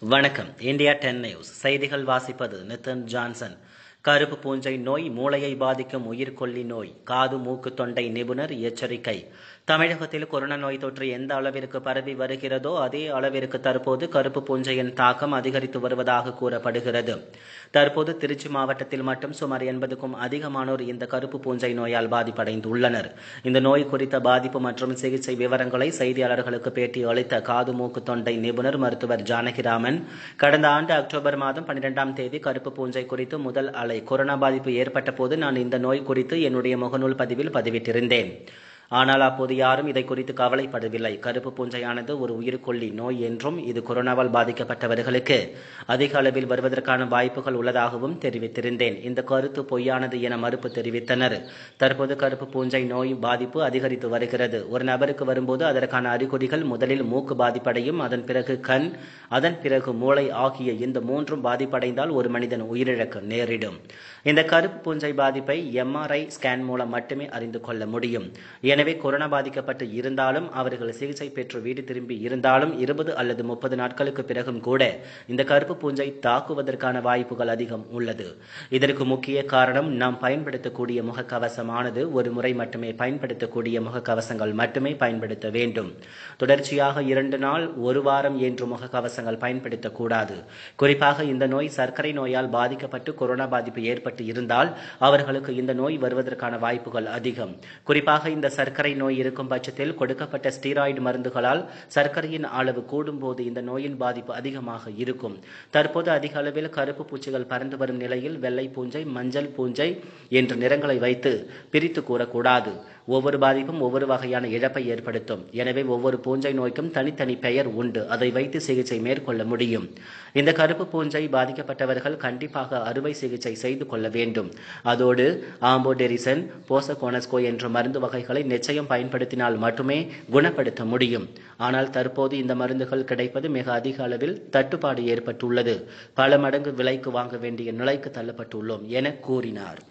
வணக்கம். India ten news. செய்திகள் வாசிப்பது நிதன் ஜான்சன். கருப்பு பூஞ்சை நோய் மூளையை பாதிக்கும் உயிர்கொல்லி நோய் காது மூக்கு தொண்டை நிபுணர் எச்சரிக்கை. தமிழகத்தில் கொரோனா நோய் தொற்று எந்த அளவிற்கு பரவி வருகிறதோ அதே அளவிற்கு தற்போது கருப்பு பூஞ்சையின் தாக்கம் அதிகரித்து வருவதாக கூறப்படுகிறது. தற்போது திருச்சி மாவட்டத்தில் மட்டும் சுமார் எண்பதுக்கும் அதிகமானோர் இந்த கருப்பு பூஞ்சை நோயால் பாதிப்படைந்துள்ளனர். இந்த நோய் குறித்த பாதிப்பு மற்றும் சிகிச்சை விவரங்களை செய்தியாளர்களுக்கு பேட்டி அளித்த காது மூக்கு தொண்டை நிபுணர் மருத்துவர் ஜானகிராமன் கடந்த ஆண்டு அக்டோபர் மாதம் பன்னிரெண்டாம் தேதி கருப்பு பூஞ்சை குறித்து முதல் அலை கொரோனா பாதிப்பு ஏற்பட்ட போது நான் இந்த நோய் குறித்து என்னுடைய முகநூல் பதிவில் பதிவிட்டிருந்தேன். ஆனால் அப்போது யாரும் இதை குறித்து கவலைப்படவில்லை. கருப்பு பூஞ்சையானது ஒரு உயிர்கொல்லி நோய் என்றும் இது கொரோனாவால் பாதிக்கப்பட்டவர்களுக்கு அதிக அளவில் வருவதற்கான வாய்ப்புகள் உள்ளதாகவும் தெரிவித்திருந்தேன். இந்த கருத்து பொய்யானது என மறுப்பு தெரிவித்தனர். தற்போது கருப்பு பூஞ்சை நோய் பாதிப்பு அதிகரித்து வருகிறது. ஒரு நபருக்கு வரும்போது அதற்கான அறிகுறிகள் முதலில் மூக்கு பாதிப்படையும் அதன் பிறகு கண் அதன் பிறகு மூளை ஆகிய இந்த மூன்றும் பாதிப்படைந்தால் ஒரு மனிதன் உயிரிழக்க நேரிடும். இந்த கருப்பு பூஞ்சை பாதிப்பை எம்ஆர்ஐ ஸ்கேன் மூலம் மட்டுமே அறிந்து கொள்ள முடியும். எனவே கொரோனா பாதிக்கப்பட்டு இருந்தாலும் அவர்கள் சிகிச்சை பெற்று வீடு திரும்பி இருந்தாலும் இருபது அல்லது முப்பது நாட்களுக்கு பிறகும் கூட இந்த கருப்பு பூஞ்சை தாக்குவதற்கான வாய்ப்புகள் அதிகம் உள்ளது. இதற்கு முக்கிய காரணம் நாம் பயன்படுத்தக்கூடிய முகக்கவசமானது. ஒரு முறை மட்டுமே பயன்படுத்தக்கூடிய முகக்கவசங்கள் மட்டுமே பயன்படுத்த வேண்டும். தொடர்ச்சியாக இரண்டு நாள் ஒரு வாரம் என்று முகக்கவசங்கள் பயன்படுத்தக்கூடாது. குறிப்பாக இந்த நோய் சர்க்கரை நோயால் பாதிக்கப்பட்டு கொரோனா பாதிப்பு ஏற்பட்டு இருந்தால் அவர்களுக்கு இந்த நோய் வருவதற்கான வாய்ப்புகள் அதிகம். குறிப்பாக இந்த சர்க்கரை நோய் இருக்கும் பட்சத்தில் கொடுக்கப்பட்ட ஸ்டீராய்டு மருந்துகளால் சர்க்கரையின் அளவு கூடும்போது இந்த நோயின் பாதிப்பு அதிகமாக இருக்கும். தற்போது அதிக அளவில் கருப்பு பூச்சிகள் பறந்து வரும் நிலையில் வெள்ளை பூஞ்சை மஞ்சள் பூஞ்சை என்ற நிறங்களை வைத்து பிரித்து கூறக்கூடாது. ஒவ்வொரு பாதிப்பும் ஒவ்வொரு வகையான இழப்பை ஏற்படுத்தும். எனவே ஒவ்வொரு பூஞ்சை நோய்க்கும் தனித்தனி பெயர் உண்டு. அதை வைத்து சிகிச்சை மேற்கொள்ள முடியும். இந்த கருப்பு பூஞ்சை பாதிக்கப்பட்டவர்கள் கண்டிப்பாக அறுவை சிகிச்சை செய்து கொள்ள வேண்டும். அதோடு ஆம்போடெரிசன் போசகோனஸ்கோ என்ற மருந்து வகைகளை நிச்சயம் பயன்படுத்தினால் மட்டுமே குணப்படுத்த முடியும். ஆனால் தற்போது இந்த மருந்துகள் கிடைப்பது மிக அதிக அளவில் தட்டுப்பாடு ஏற்பட்டுள்ளது. பல மடங்கு விலைக்கு வாங்க வேண்டிய நிலைக்கு தள்ளப்பட்டுள்ளோம் என கூறினார்.